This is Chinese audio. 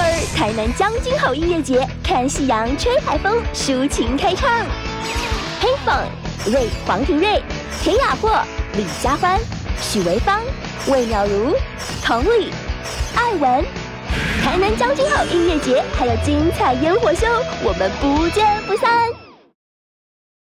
二台南将军好音乐节，看夕阳吹海风，抒情开唱。黑凤、瑞黄庭瑞、田雅霍、李佳欢、许维芳、魏妙如、童丽、艾文。台南将军好音乐节还有精彩烟火秀，我们不见不散。